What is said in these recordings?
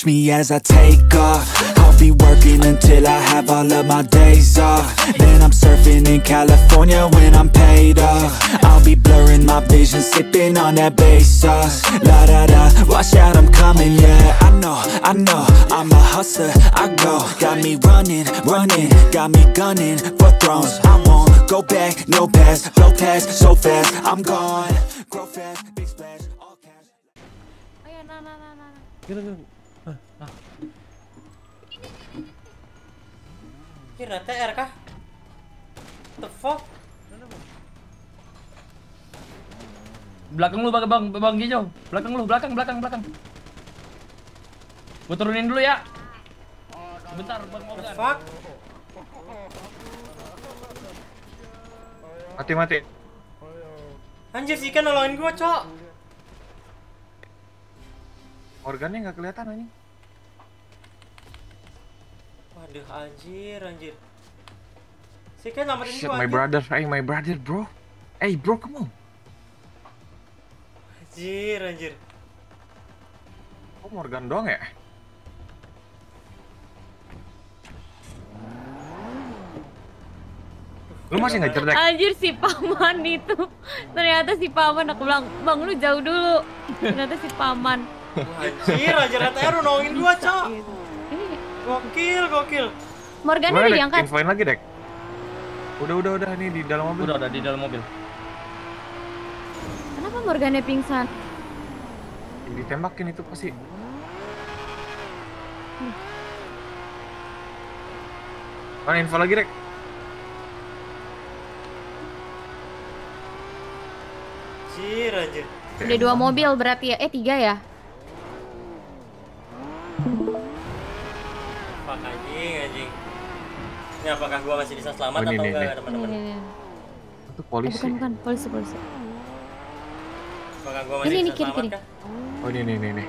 Watch me as I take off. I'll be working until I have all of my days off. Then I'm surfing in California when I'm paid off. I'll be blurring my vision, sipping on that bass sauce. La da da, watch out I'm coming, yeah. I know, I know, I'm a hustler, I go. Got me running, running, got me gunning for thrones. I won't go back, no pass, blow pass, so fast. I'm gone, grow fast, big splash, all cash. Nah. nah. Gini, gini. Ah, Kira TR kah? The fuck? Belakang lu bang bang bang hijau. Belakang lu, belakang belakang belakang. Gua turunin dulu ya. Bentar bang The Morgan. fuck? Mati mati. Anjir si Ikan nolongin gua, Cok. Organnya nggak kelihatan anjing. Waduh, anjir, anjir. Si Ikan nyelamatin Shit, gua. my anjir. brother. Hey, my brother, bro. Hey, bro, come on. Anjir, anjir. Kok Morgan doang ya? Lu masih nggak cerdak? Anjir si paman itu Ternyata si paman aku bilang Bang lu jauh dulu Ternyata si paman Anjir, anjir TR lu nolongin gua, Cok. Gokil, gokil. Morgana udah diangkat Infoin lagi, Dek. Udah, udah, udah. Ini di dalam mobil. Udah udah di dalam mobil. Kenapa Morgana pingsan? Ditembakin itu pasti. Mana info lagi, Dek? Anjir, anjir. Udah dua mobil berarti ya Eh tiga ya Fuck anjing, anjing. Ini apakah gua masih bisa selamat Oh, ini, atau ini, enggak, ini. Ini, teman-teman? ini, ini. Itu Eh, polisi. bukan bukan polisi polisi Apakah gua Ini, masih ini, bisa kiri, selamat kiri. kah? Oh, ini, ini, ini, ini.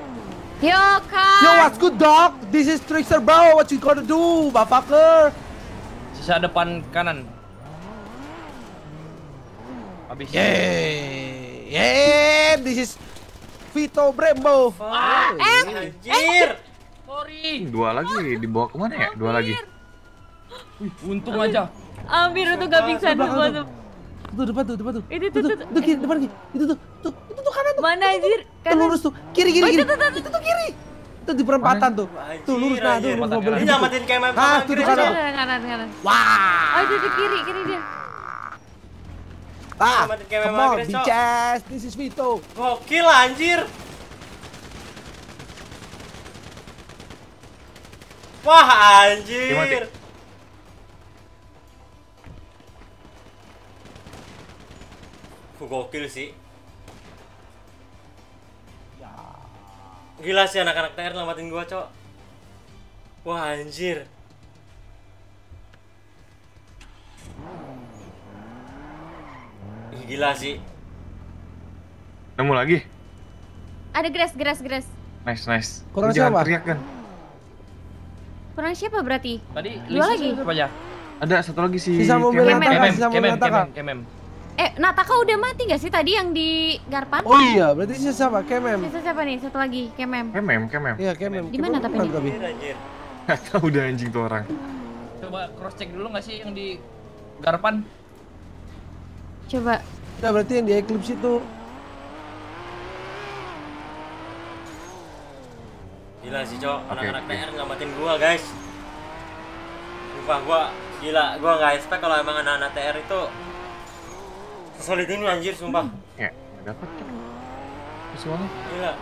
Yo kak Yo, what's good, dog? This is Trickster, bro. What you gonna do, motherfucker? Sisa depan kanan. Habis. Yeah, yeah. This is Vito Brembo. Fuck, anjir. Sorry. Dua lagi dibawa ke mana ya? Dua lagi. Wih, untung aja. Ambil itu gak pingsan Belakang semua tuh. tuh Tuh depan tuh, depan tuh. Itu, tuh, tuh, kiri, depan lagi. Itu tuh, tuh, itu tuh kanan tuh. Mana anjir? Kanan. lurus tuh. Kiri, kiri, Oh, kiri. itu, tuh, Itu kiri. Itu di perempatan tuh. Tuh lurus nah, tuh anjir. lurus mobil. Ini gitu. nyamatin kayak main Ah, paman tuh di gitu, kanan. Kanan kanan kanan Wah. Oh itu di kiri kiri dia Ah, come on, bitches. This is Vito. Gokil anjir. Wah Dia mati. anjir. Fuh, gokil sih. Gila sih anak-anak TR nyelamatin gua, Cok. Wah, anjir. Ih, Gila sih. Nemu lagi? Ada grass grass grass Nice, nice. Kurang siapa? teriak kan. Kurang siapa berarti? Tadi Dua Lisa lagi? siapa aja? Ada satu lagi si Sisa mobil Kemen. Nataka, Kemem, sisa mobil kemem, Nataka. kemem, kemem. Eh Nataka udah mati gak sih tadi yang di Garpan? Oh iya, berarti sisa siapa? Kemem. Sisa siapa nih? Satu lagi Kemem Kemem, kemem. Iya, Kemem. Di mana Kemem tapi. Gak tau udah anjing tuh orang. Coba cross check dulu nggak sih yang di Garpan? Coba Nah, berarti yang di Eclipse itu. Gila sih, Cok. Anak-anak oke. TR nyelamatin gua, guys. Sumpah gua gila, gua nggak expect kalau emang anak-anak TR itu sesolid ini anjir, sumpah. Ya, nggak dapet kan. Visualnya. Gila.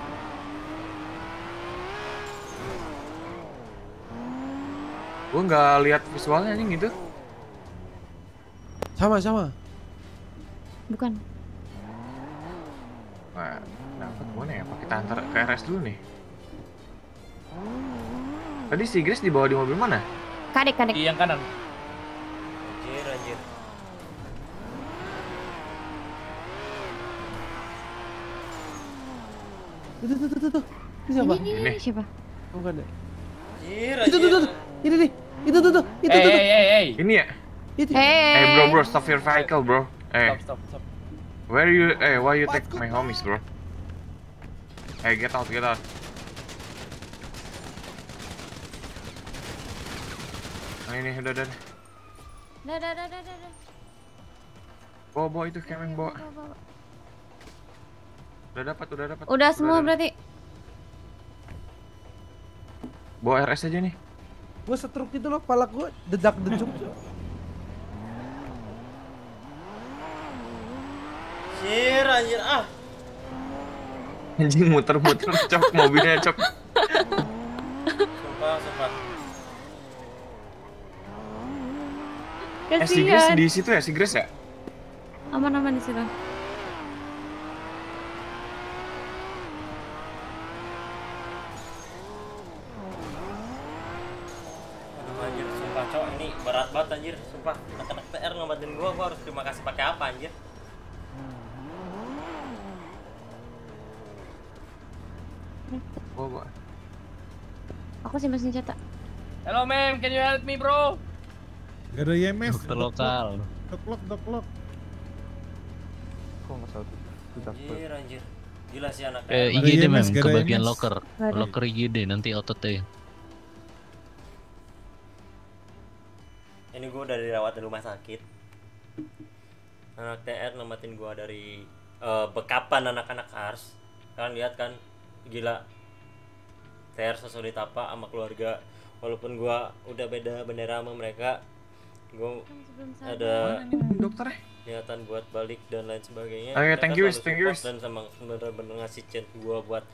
Gua nggak lihat visualnya anjing gitu. Sama, sama. Bukan Nah, dapet mana ya? Apa kita antar ke RS dulu nih? Tadi si Grace dibawa di mobil mana? Kadek kadek Di yang kanan. Anjir, anjir. Itu, tuh, tuh, tuh, tuh. Ini siapa? Ini, ini, Ini. ini siapa? Bukan deh. Anjir, Itu tuh, tuh, tuh. Ini nih. Itu tuh, tuh. Itu Eh, tuh, tuh. eh, eh, eh. Ini ya? Itu. Hey Eh bro bro, stop your vehicle bro. Eh, Stop, stop, stop. where you? Eh, why you take my homies bro? Eh, get out, get out. Nah ini udah udah. Dah, dah, dah, dah, dah. dah. Bawa bawa itu kemeng bawa. Udah dapat udah dapat. Udah semua berarti. Bawa RS aja nih. Gue setruk gitu loh, kepala gue dedak dejuk. Shir anjir ah. Anjing muter-muter cok mobilnya cok. Sumpah, sumpah. Eh si Grace Kasihan. di situ ya si Grace ya? Aman-aman di situ. Aduh anjir, sumpah cowok ini berat banget anjir, sumpah. Anak-anak TR ngobatin gua, gua harus terima kasih pakai apa anjir? Bawa bawa. Aku sih masih senjata. Hello ma'am, can you help me bro? Gak ada IMS. Dokter lokal. Doklok, doklok. Anjir, anjir. Gila sih anak Eh, IGD mem, gak ke bagian IMS. locker. Locker IGD nanti otot ya. Ini gua udah dirawat di rumah sakit. Anak TR nematin gua dari eh, bekapan anak-anak ars. Kalian lihat kan, gila. TR sesulit apa sama keluarga. Walaupun gua udah beda bendera sama mereka, sadar. ada Dokternya. niatan buat balik dan lain sebagainya. Oke, Mereka thank you, thank you. Dan sama bener-bener ngasih chance gua buat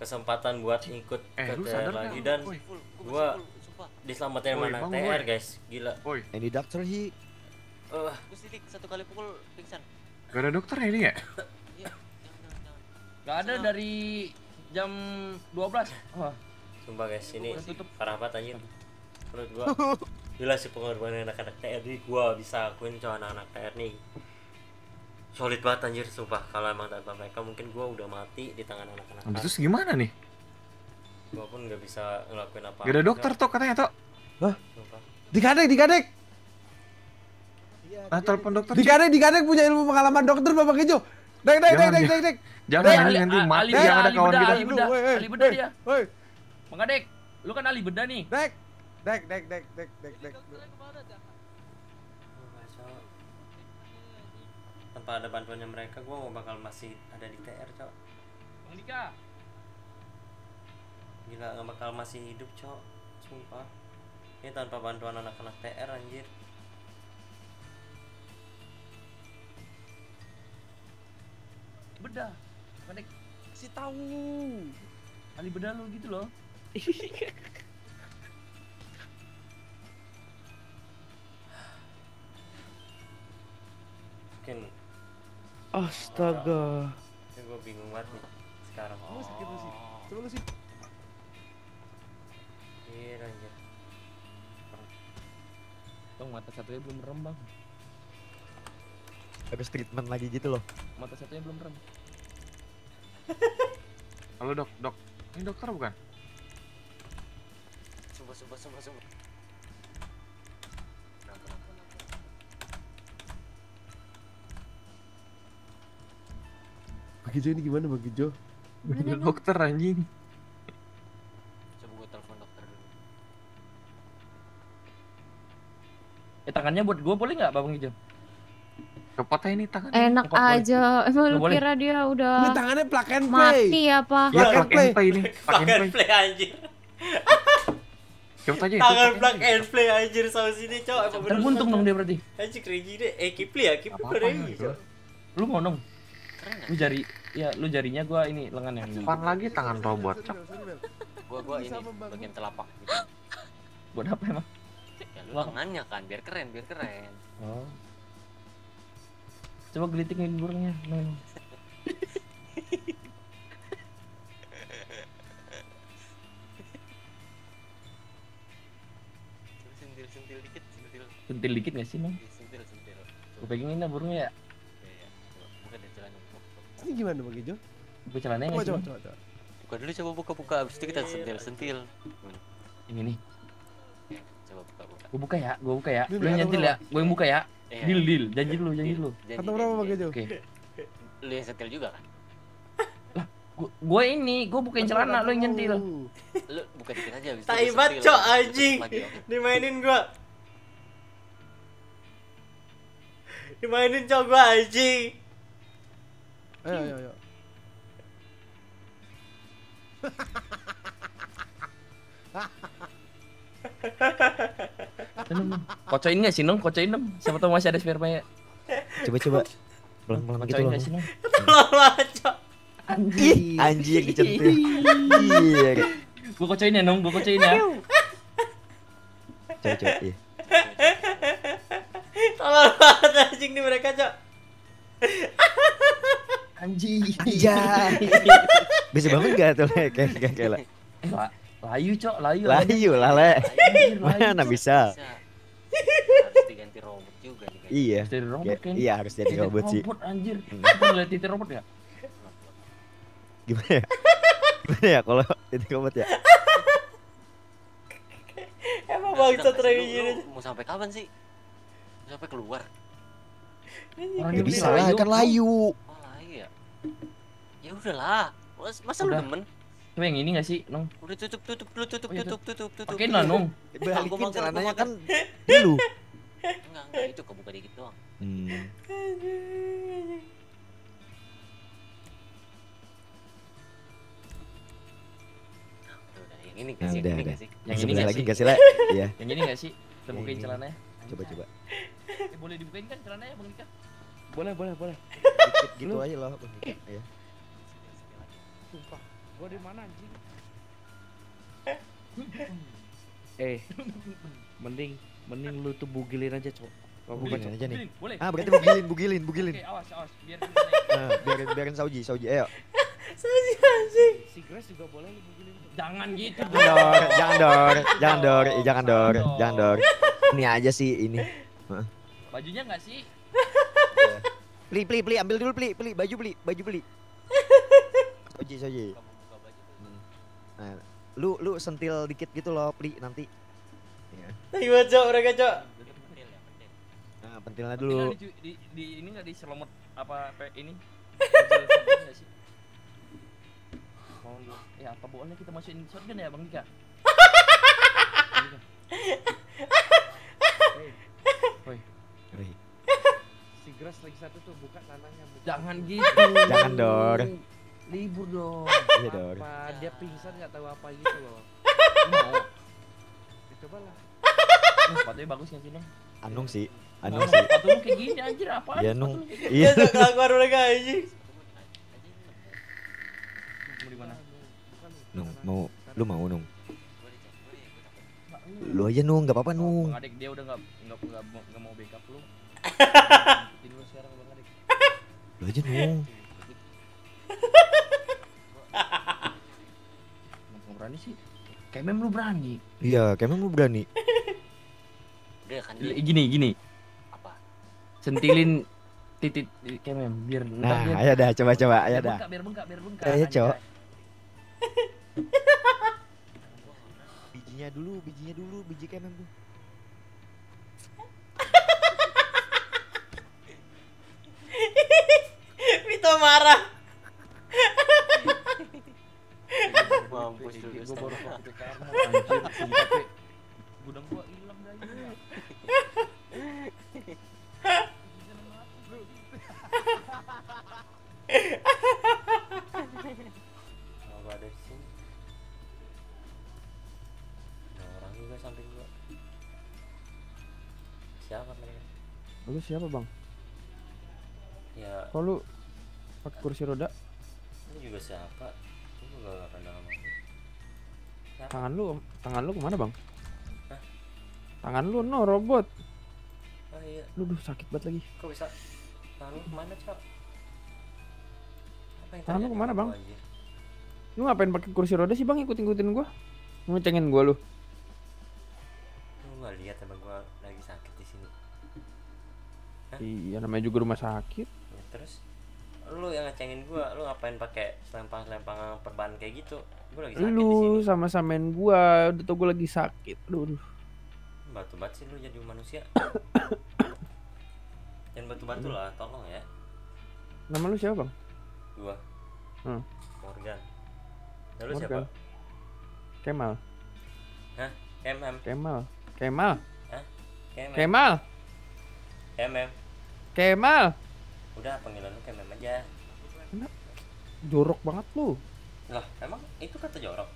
kesempatan buat ikut Eh ke TR lagi dan gua diselamatin mana bang, TR guys gila Ini dokter hi. Eh, satu kali pukul pingsan. Gak ada dokter ya ini ya? Gak ada dari jam 12. Wah, sumpah guys ini parah banget anjir menurut gua gila sih pengorbanan anak-anak TR nih gua bisa akuin cowok anak-anak TR nih solid banget anjir sumpah kalau emang tanpa mereka mungkin gua udah mati di tangan anak-anak TR. Terus gimana nih? gua pun nggak bisa ngelakuin apa Gak ada dokter tuh katanya tuh. sumpah Digadek, digadek. Nah telepon dokter. Digadek, digadek punya ilmu pengalaman dokter Bapak Kejo. Dek, dek, dek, dek, dek, dek. Jangan Ali- nanti Ali mati yang ada Ali kawan kita. Ali woi, Ali bedah woi, dia. Woi, Bang Adek, lu kan ahli bedah nih. dek. Dek, dek, dek, dek, dek, dek. Tanpa ada bantuannya mereka gua mau bakal masih ada di TR cowok Bang Dika. gila nggak bakal masih hidup cowok sumpah ini tanpa bantuan anak-anak TR anjir Bedah. Adek, Kasih tahu. ahli bedah lu gitu loh. mungkin Astaga. ya gue bingung banget nih sekarang Lu sakit lu sih. Coba lu sih. iya anjir Bang mata satunya belum merem, Bang. Habis treatment lagi gitu loh. Mata satunya belum merem. Halo dok, dok. Ini dokter bukan? Sumpah, sumpah, sumpah, sumpah. Bang Kejo ini gimana Bang Kejo? Ini dokter anjing. Coba gua telepon dokter dulu. Eh tangannya buat gua boleh nggak, Bang Ijo? Kepotnya ini tangan. Enak boleh? aja. Emang lu kira dia Ini udah tangannya plug and play. mati apa? Ya Plug plug and play ini. Plug plug and play. play anjir Cepet aja itu. tangan plug and play anjir sama sini cowok emang bener Terbuntung dong dia berarti. anjir crazy deh eh Kipli ya Kipli gitu. cowok Lu mau dong. Keren? Lu jari ya lu jarinya gua ini lengan yang ini. Depan lagi tangan robot. Cok. Gua gua ini bagian telapak gitu. Buat apa emang? Ya lu Wah. tangannya kan biar keren, biar keren. Oh. Coba gelitingin burungnya. Nah. Coba sentil-sentil dikit, sentil. Sentil dikit gak sih, Bang? Iya, Sentil, sentil. Gua pegangin dah burungnya ya. Ini gimana Bang Kejo? Buka celananya Coba, coba, coba, coba. Buka dulu coba buka-buka abis itu kita sentil-sentil. Gimana? Ini nih. Coba buka-buka. Gua buka ya, gua buka ya. Lu yang nyentil ya. Gua yang buka ya. Iya. Deal, deal. Janji dulu, janji dulu. Kata berapa. Kejo? Oke. Lu yang sentil juga kan? Gue ini, gue bukain celana lo yang nyentil. Lu buka dikit aja habis itu Tai cok anjing. Dimainin gua. Dimainin cok gua anjing. Ayo ayo ayo. Kocoin nggak sih nong? Kocoin dong. Siapa tahu masih ada sperma ya. Coba coba. Pelan pelan gitu loh. nggak sih nong? Tolong banget cok. Ih, anjing dicentil. Iya. Gue kocoin ya nong, gue kocoin ya. Coba coba. Iya. Tolong banget anjing nih mereka cok. Anjing. Anjay. Bisa banget gak tuh kayak kayak kayak Le? Eh, la- layu cok, layu. Layu lah Le. Mana Cok. bisa? Harus diganti robot juga. Iya. Jadi robot kan. Iya harus jadi robot sih. Robot anjir. Hmm. Kita ngeliat titik robot ya? Gimana ya? Gimana ya kalau jadi robot ya? Emang Nah, bangsat udah, kayak lu- gini. lu Mau sampai kapan sih? Mau sampai keluar? Orang Ya ini bisa lah kan layu. Ya? Ya udahlah. Mas, masa lu Udah. demen? Coba yang ini gak sih nong? Udah tutup tutup tutup Oh, iya, tutup tutup tutup. Pakein lah nong. Gua Balikin celananya kan dulu. Enggak enggak itu kebuka dikit doang. Hmm. Ini Nah, kasih, udah, yang ini udah. kasih. Yang ini lagi sih? kasih Le. Iya. Yang ini gak sih? Kita bukain ini. celananya. Coba coba. Eh, boleh dibukain kan celananya Bang Dika? Boleh boleh boleh. Dikit gitu aja loh. Bang. Iya. Sumpah. Gua di mana anjing? eh. Mending mending lu tuh bugilin aja, Cok. Kalau bukan Bugilin aja nih. Boleh. Ah berarti bugilin, bugilin, bugilin. Oke, awas, awas. Biar kita naik. Nah, biarin biarin Sauji, Sauji. Ayo. si Grace juga boleh lu bugilin. Jangan gitu. Jangan dor, jangan dor, jangan dor, eh, jangan dor, jangan dor. Ini aja sih ini. Bajunya nggak sih? Pli, pli, pli, ambil dulu pli, pli, baju pli, baju pli. Sauji, Sauji. Buka buka baju tuh. Nah, lu lu sentil dikit gitu loh, pli nanti. Ya. Banget cok mereka cok. Ya. Nah, pentilnya Dulu. dulu. Di, di, di, ini nggak di selomot apa pe, ini? Mau? Ya apa bohongnya kita masukin shotgun ya Bang Dika? Woi, Wih, Si Grace lagi satu tuh buka tanahnya. buka. jangan gitu. Jangan dor. Libur dong. Iya dor. Apa dia pingsan nggak tahu apa gitu loh. Mau. Coba lah. Ini sepatunya bagus nggak sih, Nong? Anung sih, Anung sih. sepatu lu kayak gini anjir apa? Iya, Nung. Iya kelakuan mereka anjing. Mau di mana? Nung, mau lu mau Nung? Ya. Lu aja Nung, gak apa-apa Nung. Bang Adik dia udah nggak nggak nggak mau nggak backup lu. Ini lu sekarang Bang Adik. Lu aja Nung. Berani sih. Kayak mem lu berani. Iya, emang lu berani. Udah kan Gini dia gini, gini. apa? sentilin titik kayak mem biar Nah, biar, ayo dah, coba coba, ayo dah. biar bengkak biar bengkak. Ayo. Cok. Bijinya dulu, bijinya dulu, biji emang tuh. Vito marah. Anjir sumpah pe. Gudang gua hilang dah ini. Apa ada di sini? Ada orang juga samping gua. Siapa mereka? Lu siapa, Bang? Ya, Kok lu pakai kursi roda? ini juga siapa? Juga gak kenal sama? Tangan lu, tangan lu ke mana, Bang? Hah? Tangan lu no robot. Oh iya, Lu duh sakit banget lagi. kok bisa? Tangan lu ke mana, Cok? Apa yang Tangan lu ke mana, Bang? gua, anjir? Lu ngapain pakai kursi roda sih, Bang? Ikut-ikutin gua. Ngecengin gua lu. Lu gak lihat emang gua lagi sakit di sini. Iya, namanya juga rumah sakit. Lu yang ngecengin gua, lu ngapain pakai selempang-selempang perban kayak gitu? Gua lagi sakit di Lu sini. sama-samain gua, udah tau gua lagi sakit. Aduh, aduh. Batu bat sih lu jadi manusia. Jangan batu-batu lah, tolong ya. Nama lu siapa, Bang? Gua Hmm. Morgan lalu Morgan. siapa Kemal. hah MM Kemal. Kemal. hah KMM Kemal. KMM Kemal. Udah panggilan lu KMM aja Jorok banget lu. lah emang itu kata jorok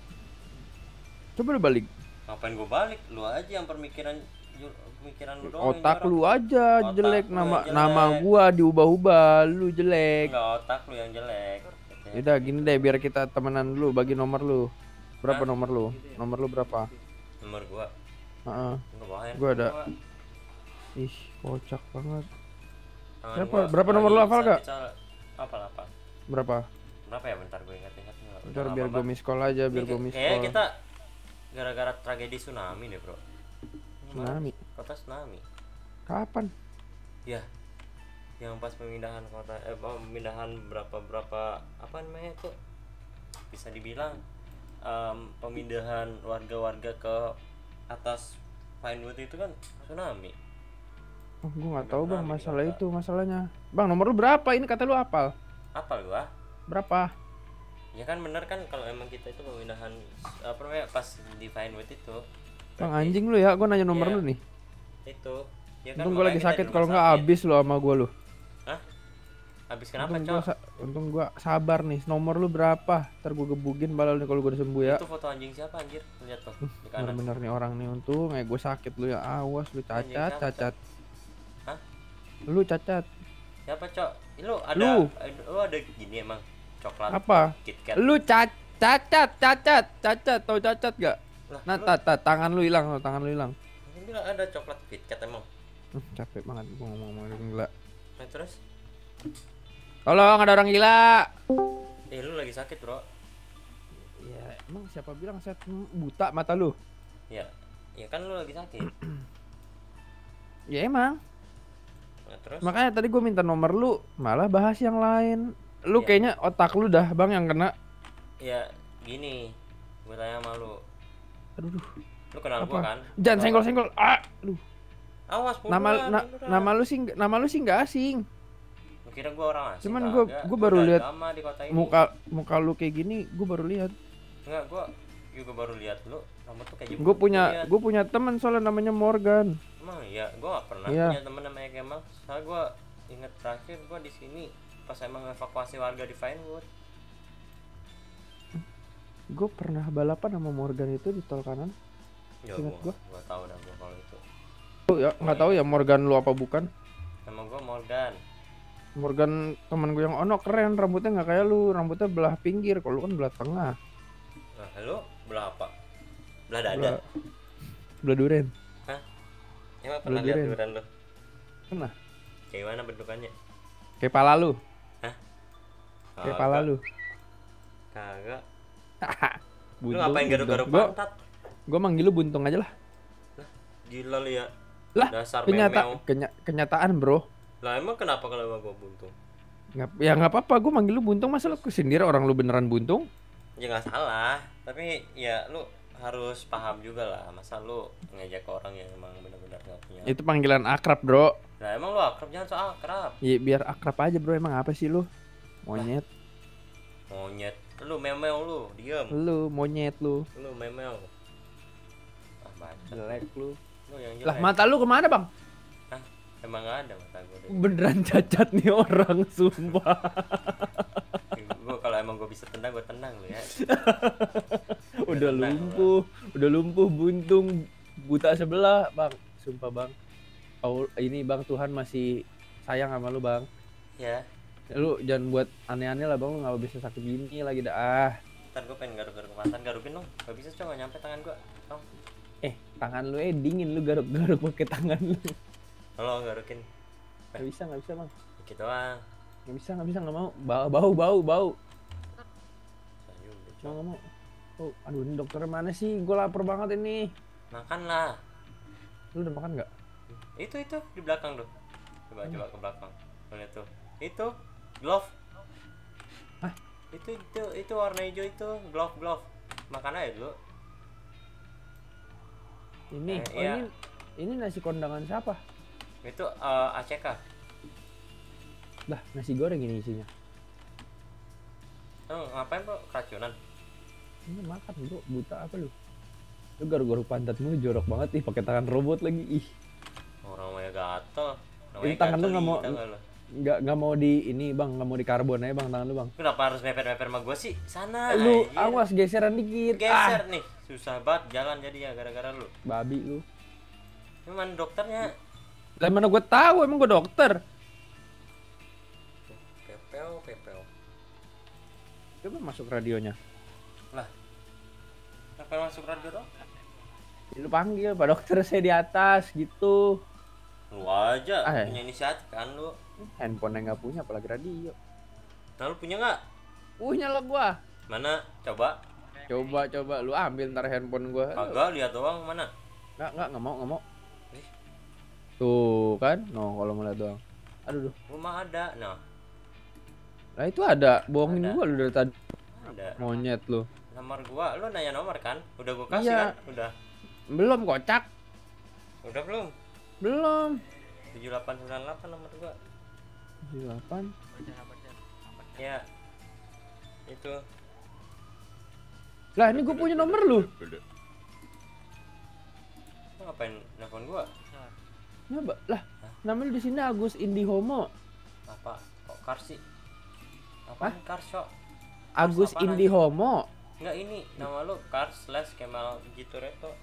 Coba lu balik. ngapain gua balik lu aja yang pemikiran ju- pemikiran lu doang Otak lu aja Otak jelek lu nama yang nama jelek. gua diubah-ubah lu jelek. enggak otak lu yang jelek Gitu. Yaudah gini deh biar kita temenan dulu bagi nomor lu. Berapa Hah? nomor lu? Nomor lu berapa? nomor gua Heeh. enggak bawa Gua ada. Ih, kocak banget. Tangan Siapa? gua Berapa nomor lu hafal gak? hafal hafal Berapa? berapa ya bentar gue ingat-ingat Udah Ntar lama biar gue call aja, biar gue miss kayaknya kita gara-gara tragedi tsunami deh bro Tsunami. kota tsunami Kapan? ya yang pas pemindahan kota eh pemindahan berapa berapa apa namanya itu bisa dibilang em, pemindahan warga-warga ke atas Pinewood itu kan tsunami Oh, gue nggak tahu bang masalah itu masalahnya. Bang nomor lu berapa? Ini kata lu apal. apa gua Berapa? ya kan bener kan kalau emang kita itu pemindahan apa namanya pas di Pinewood itu Bang berarti anjing lu ya, gue nanya nomor Iya. lu nih. itu ya kan Untung makanya lagi sakit, kalau nggak abis lu sama gue lu. habis kenapa Untung cok gua, untung gua sabar nih. Nomor lu berapa? Ntar gue gebugin balal nih kalau gue udah sembuh ya. itu foto anjing siapa anjir lihat tuh Bener-bener nih orang nih untung eh gue sakit lu ya awas lu cacat cacat. Lu cacat. siapa cok lu ada Lu. lu ada gini emang coklat Apa? KitKat Lu ca- cacat cacat cacat tau cacat gak? Lah, Nah, lu- ta- ta- tangan lu hilang, tangan lu hilang. Bilang ada coklat KitKat emang Uh, capek banget gua ngomong-ngomong gila. nah terus Tolong ada orang gila. eh lu lagi sakit bro Ya, emang siapa bilang saya buta mata lu? ya ya kan lu lagi sakit Ya emang. Nah terus Makanya tadi gue minta nomor lu, malah bahas yang lain. Lu Iya. kayaknya otak lu dah bang yang kena. ya gini gue tanya sama lu Aduh, duh. lu kenal gua kan jangan senggol-senggol. Ah, aduh. awas Nama na- nama lu sih nama lu sih nggak asing. Lu kira gua orang asing Cuman gua- gua baru lihat Muka muka lu kayak gini, gue baru lihat. enggak gua juga baru lihat lu rambut tuh kayak Gue punya gue punya teman soalnya namanya Morgan. Emang iya, gua gak pernah Iya. punya temen namanya Kemal. Soalnya gua inget terakhir gua di sini pas emang evakuasi warga di Vinewood. Gue pernah balapan sama Morgan itu di tol kanan. Ya Ingat gua, gua. gua tahu dah gua kalau itu. Lu ya nggak tahu ya Morgan lu apa bukan? Nama gua Morgan. Morgan teman gue yang ono keren rambutnya nggak kayak lu rambutnya belah pinggir kalau lu kan belah tengah Nah, lu belah apa? Belah dada. belah belah duren Emang pernah belah lihat durian. durian lu? Pernah. Kayak mana bentukannya? kayak pala lu? Hah? kayak pala lu? Kagak. Lu ngapain garuk-garuk pantat? gua manggil lu buntung aja lah. Gila lu ya. Lah, Dasar kenyata kenya- kenyataan bro. Lah emang kenapa kalau emang gua buntung? nggak ya nggak apa-apa gue manggil lu buntung. Masa lu kesindir orang lu beneran buntung? Ya nggak salah, tapi ya lu harus paham juga lah. Masa lu ngejek ke orang yang emang benar-benar nggak punya. Itu panggilan akrab bro Nah emang lu akrab? Jangan so akrab. Ya, biar akrab aja bro. Emang apa sih lu? Monyet. Monyet. Lu memeo lu, diem. Lu monyet lu. Lu memeo Ah baca jelek lu. Lu yang jelek. lah mata lu ke mana bang? Emang nggak ada mata gue deh. Beneran cacat nih orang sumpah. Gue kalau emang gue bisa tendang, gue tendang lu ya. Udah Tenang, lumpuh. Udah lumpuh buntung. Buta sebelah bang. Sumpah bang Aul- ini bang Tuhan masih sayang sama lu bang. Ya, lu jangan buat aneh-aneh lah bang. Lu nggak bisa sakit gini lagi dah. Ah. Ntar gue pengen garuk-garuk mantan Garukin dong, gak bisa coba nyampe tangan gue Tong, eh tangan lu eh dingin. Lu garuk-garuk pakai tangan lu. Lo garukin. Nggak bisa nggak bisa bang. Dikit doang. Nggak bisa nggak bisa nggak mau. Bau bau bau bau. Cuma nggak mau oh aduh ini dokternya mana sih? Gue lapar banget ini. Makan lah. Lu udah makan nggak Itu, itu, di belakang tuh Coba, coba ke belakang lihat tuh Itu, glove Hah? Itu, itu, itu warna hijau itu Glove, glove Makan aja dulu ini Eh, oh iya. ini ini nasi kondangan siapa Itu eh, ACK lah nasi goreng ini isinya Oh, ngapain bro? Keracunan? Ini makan bro, buta apa lu? Lu garu-garu pantat mulu jorok banget ih pakai tangan robot lagi ih. Orang namanya gatel. Ini tangan lu nggak mau nggak nggak mau di ini bang nggak mau di karbon aja bang tangan lu bang. Kenapa harus meper-meper sama gua sih? Sana. Lu anjir. awas geseran dikit. geser Ah, nih. Susah banget jalan jadi ya gara-gara lu. babi lu. Cuman dokternya Lah mana gue tahu emang gue dokter. pepeo pepeo. Coba masuk radionya. Lah. Kenapa masuk radio dong? Lu panggil Pak Dokter saya di atas gitu. Lu aja Ah, ya. punya inisiatif kan lu. Handphone yang nggak punya apalagi radio. Nah lu punya nggak? Punya lah gua. Mana? Coba. Coba coba lu ambil ntar handphone gua. Agak lihat doang mana? Nggak nggak nggak mau nggak mau. Ih. Tuh kan, no kalau mau lihat doang. Aduh, duh. Rumah ada. Nah, Lah itu ada, bohongin Ada. gua lu dari tadi. ada. Monyet lu. Nomor gua, lu nanya nomor kan? Udah gua kasih Iya. kan? Udah. Belum kocak. Udah belum? Belum. 7898 nomor gua. 8 Ya. Itu. Lah ini gue punya nomor lu. Lu ngapain nelfon gua? Coba lah. Nama lu di sini Agus Indihomo. Apa? Kok Kars sih? Apa Kars, Cok? Agus apaan, Indihomo. Enggak ini nama lu Kars slash Kemal Gitu Reto.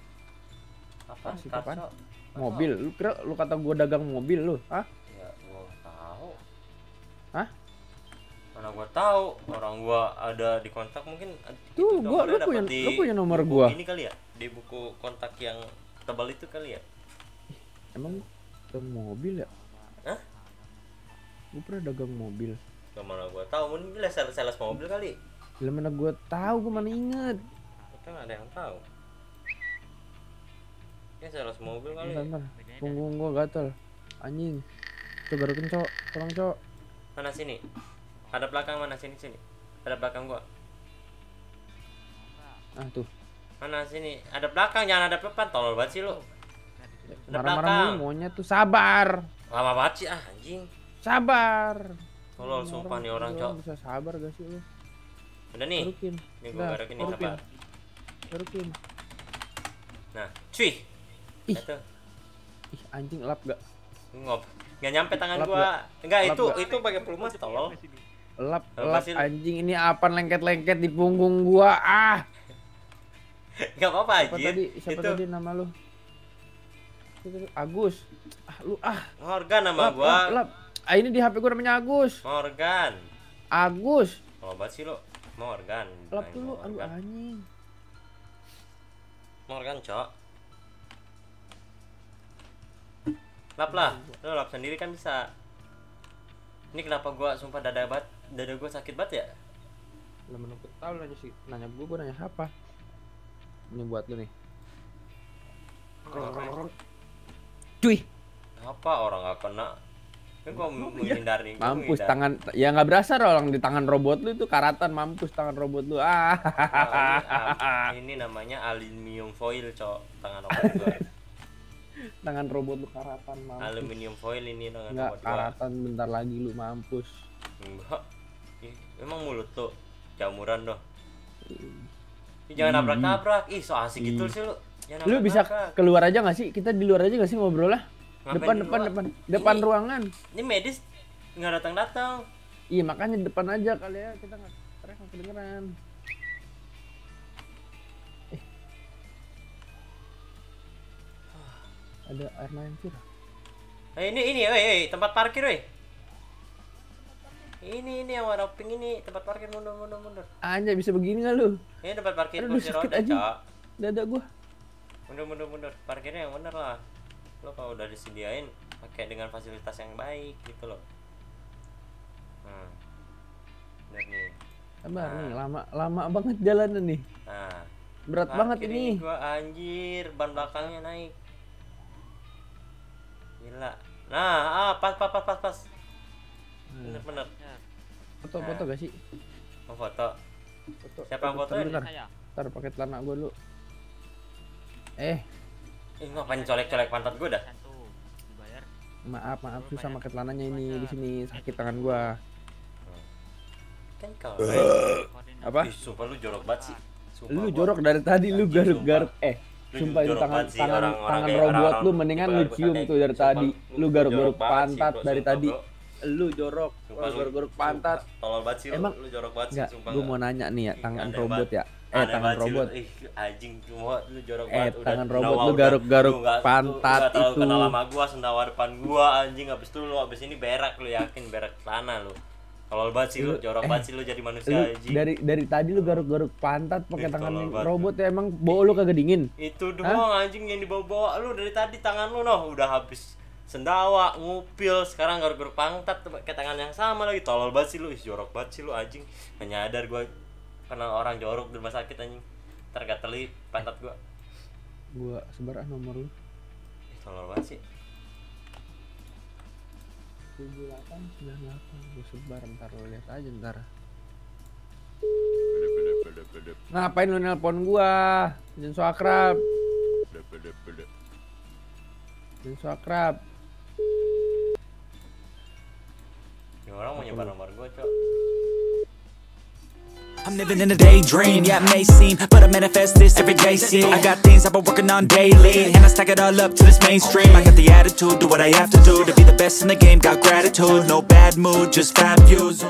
Apa? Ah, Mobil. Lu kira lu kata gua dagang mobil lu? Tahu. Ya, gua nggak tahu. Hah? Mana gua tahu orang gua ada di kontak mungkin Tuh, itu gua lu punya lu punya nomor gua. Ini kali ya, di buku kontak yang tebal itu kali ya. Emang dagang mobil ya? Hah? Gue pernah dagang mobil. Gak mana gua tahu, mungkin sales sales mobil kali. Lah mana gua tahu, gua mana inget. Kita nggak ada yang tahu. Ya sales mobil kali. Bentar, bentar. Punggung gua gatel. Anjing. Coba baru kencok, tolong cok. Mana sini? Ada belakang mana sini sini? Ada belakang gua. Ah tuh. Mana sini? Ada belakang, jangan ada depan. Tolol banget sih lu. Ada belakang. monyet tuh sabar. Lama banget sih ah anjing. Sabar. Tolol sumpah nih orang, Cok. Bisa sabar gak sih lu? Udah nih. Nih gua garukin nih sabar. Garukin. Nah, cuy. Ih. Itu Ih, anjing lap gak? ngop. Nggak nyampe tangan Lap gua. Enggak, Lap itu nggak? itu pakai pelumas tolol. Lap, lap sih? anjing ini apa lengket-lengket di punggung gua. Ah. Enggak apa-apa Siapa anjir. tadi? Siapa itu tadi nama lu? Siapa tadi? Agus. Ah, lu ah. Morgan nama Lap, gua. lap, lap. Ah, ini di HP gua namanya Agus. Morgan. Agus. Oh, banget sih lo. Morgan. Lap dulu, aduh anjing. Morgan, Cok. Lap lah. Lo lap sendiri kan bisa. Ini kenapa gua sumpah dada banget, dada gua sakit banget ya? Mana gua tahu nanya sih, nanya gua, gua nanya siapa? Ini buat lu nih. Cuy, Apa orang nggak kena? Kan gua menghindari. mampus tangan ya nggak berasa orang di tangan robot lu itu karatan mampus tangan robot lu. Ah. Ah, ini, ini namanya aluminium foil, Cok. Tangan robot gua. tangan robot lu karatan mampus. aluminium foil ini tangan Enggak robot gua. karatan bentar lagi lu mampus. Enggak. Emang mulut tuh jamuran doh. Ih, jangan nabrak-nabrak. Ih, so asik gitu Ih. sih lu. Jangan Lu bisa keluar aja nggak sih? Kita di luar aja nggak sih ngobrol lah? Depan depan depan depan Ini- ruangan. Ini medis nggak datang-datang. Iya makanya depan aja kali ya kita nggak teriak nggak kedengeran. Ada air mancur. Eh, ini ini, woi, tempat parkir, woi. Ini ini yang warna pink ini tempat parkir mundur mundur mundur. Anjay bisa begini nggak lu? Ini tempat parkir Aduh, kursi roda, aja. Cok. Dada gua. Mundur mundur mundur. Parkirnya yang bener lah. Lo kalau udah disediain pakai dengan fasilitas yang baik gitu loh. Hmm. Bener nih. Sabar Nah. nih, lama lama banget jalanan nih. Nah, Berat banget ini. gua anjir, ban belakangnya naik. Gila. Nah, ah pas pas pas pas pas. Bener bener. Foto-foto gak sih? Mau foto. Foto. Siapa yang fotoin? Bentar, Ntar pakai celana gua dulu. Eh, Ih, ngapain colek-colek pantat gua dah? maaf maaf susah pakai celananya ini di sini sakit tangan gua. Kan kau. Apa? Ih, sumpah lu jorok banget sih. Sumpah, Lu jorok dari tadi lu garuk-garuk eh Lu sumpah itu tangan sih, tangan orang-orang tangan kayak robot orang-orang lu mendingan lu cium tuh dari sumpah, tadi. lu- garuk-garuk pantat dari tadi. Lu jorok, garuk-garuk pantat. Tolol banget sih Emang lu jorok banget sih, sumpah. gua mau nanya nih ya, tangan robot ya. Eh, Aneh tangan robot. Ih, anjing semua lu jorok Eh, banget. Udah- tangan robot lu garuk-garuk lu pantat itu. kenal sama gua, sendawa depan gua anjing habis itu lu habis ini berak lu yakin berak celana lu. Tolol banget sih lu, jorok eh, banget sih lu jadi manusia Lu anjing. dari dari tadi lu garuk-garuk pantat pakai tangan robot ya emang bau lu kagak dingin? Itu doang anjing yang dibawa-bawa lu dari tadi tangan lu noh udah habis sendawa, ngupil, sekarang garuk-garuk pantat pakai tangan yang sama lagi. Tolol banget sih lu, Ih, jorok banget sih lu anjing. Nggak nyadar gua kenal orang jorok di rumah sakit anjing. Ntar gateli pantat gua. Gua sebar ah nomor lu. Tolol banget sih. 7898 gua sebar ntar lu lihat aja ntar. Ngapain lu nelpon gua? Jangan so akrab. Jangan so akrab. Ini orang mau nyebar nomor gua, Cok. I'm living in a daydream, yeah, it may seem, but I manifest this every day. See, I got things I've been working on daily, and I stack it all up to this mainstream. I got the attitude, do what I have to do to be the best in the game. Got gratitude, no bad mood, just fab views.